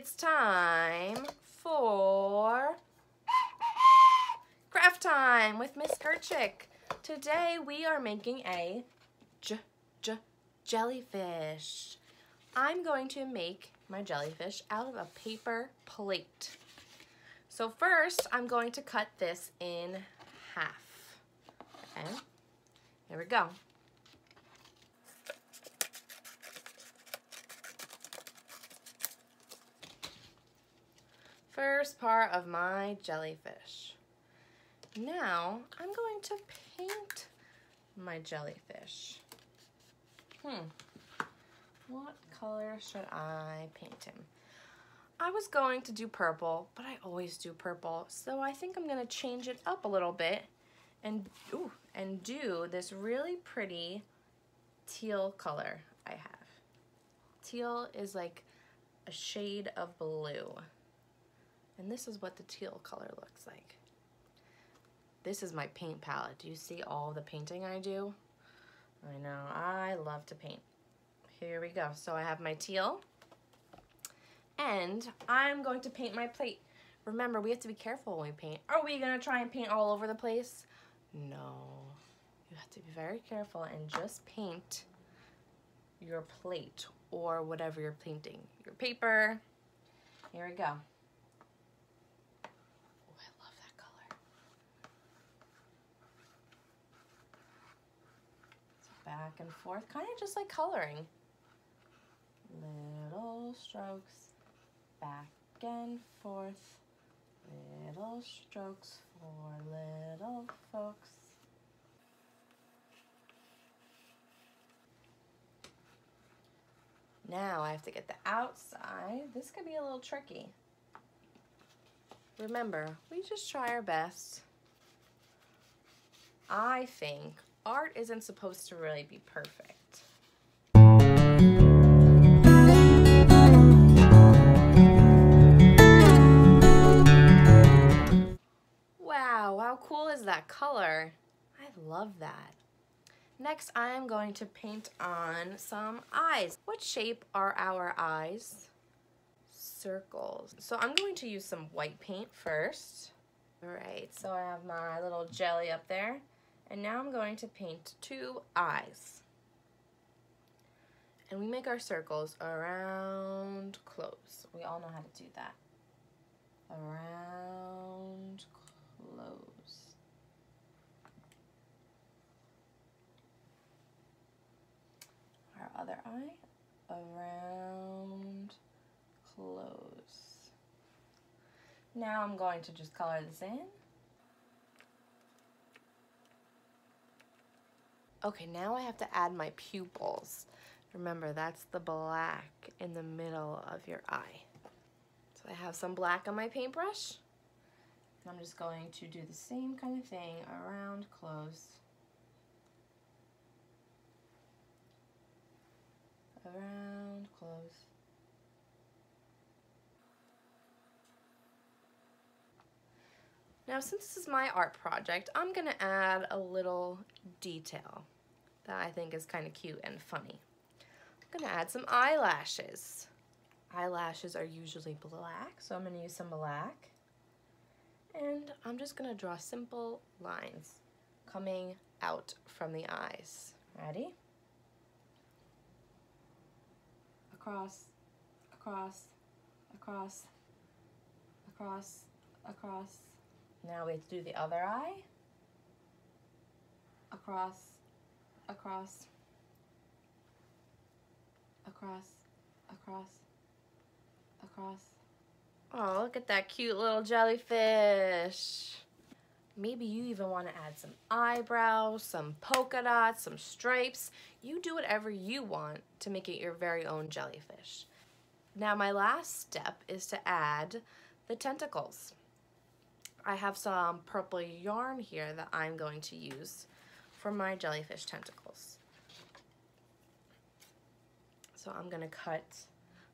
it's time for craft time with Miss Grcic. Today we are making a j j jellyfish. I'm going to make my jellyfish out of a paper plate. So first I'm going to cut this in half. Okay, here we go. First part of my jellyfish. Now I'm going to paint my jellyfish. Hmm, what color should I paint him? I was going to do purple, but I always do purple, so I think I'm gonna change it up a little bit and, ooh, and do this really pretty teal color I have. Teal is like a shade of blue. And this is what the teal color looks like. This is my paint palette. Do you see all the painting I do? I know, I love to paint. Here we go. So I have my teal. And I'm going to paint my plate. Remember, we have to be careful when we paint. Are we gonna try and paint all over the place? No. You have to be very careful and just paint your plate or whatever you're painting. Your paper. Here we go. Back and forth, kind of just like coloring. Little strokes, back and forth, little strokes for little folks. Now I have to get the outside. This could be a little tricky. Remember, we just try our best. I think art isn't supposed to really be perfect. Wow, how cool is that color? I love that. Next, I am going to paint on some eyes. What shape are our eyes? Circles. So I'm going to use some white paint first. All right, so I have my little jelly up there. And now I'm going to paint two eyes. And we make our circles around close. We all know how to do that. Around close. Our other eye, around close. Now I'm going to just color this in. Okay, now I have to add my pupils. Remember, that's the black in the middle of your eye. So I have some black on my paintbrush. I'm just going to do the same kind of thing around close. Around close. Now since this is my art project, I'm gonna add a little detail that I think is kind of cute and funny. I'm gonna add some eyelashes. Eyelashes are usually black, so I'm gonna use some black. And I'm just gonna draw simple lines coming out from the eyes. Ready? Across, across, across, across, across, now we have to do the other eye. Across, across, across, across, across. Oh, look at that cute little jellyfish. Maybe you even want to add some eyebrows, some polka dots, some stripes. You do whatever you want to make it your very own jellyfish. Now my last step is to add the tentacles. I have some purple yarn here that I'm going to use for my jellyfish tentacles. So I'm gonna cut,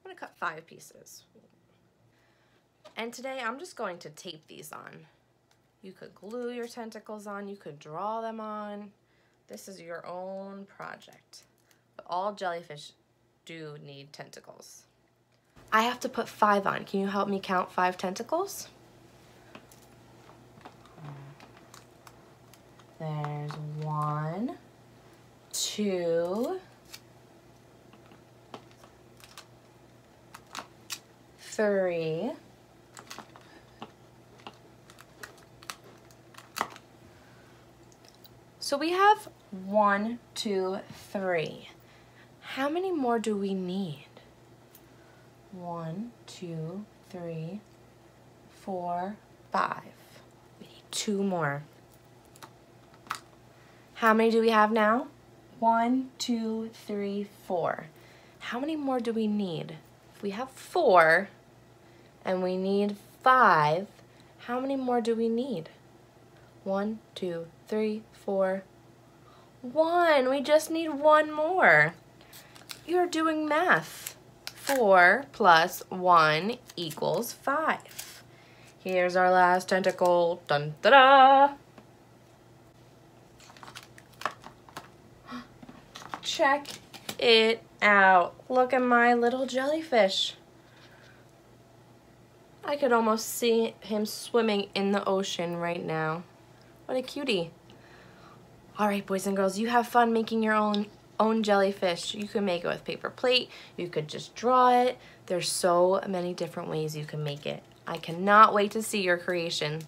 I'm gonna cut five pieces. And today I'm just going to tape these on. You could glue your tentacles on, you could draw them on. This is your own project. But all jellyfish do need tentacles. I have to put five on. Can you help me count five tentacles? There's one, two, three, So we have one, two, three. How many more do we need? One, two, three, four, five. We need two more. How many do we have now? One, two, three, four. How many more do we need? If we have four and we need five, how many more do we need? One, two, three, four, one. We just need one more. You're doing math. Four plus one equals five. Here's our last tentacle. Dun da da! Check it out. Look at my little jellyfish. I could almost see him swimming in the ocean right now. What a cutie. All right, boys and girls, you have fun making your own own jellyfish. You can make it with paper plate. You could just draw it. There's so many different ways you can make it. I cannot wait to see your creation.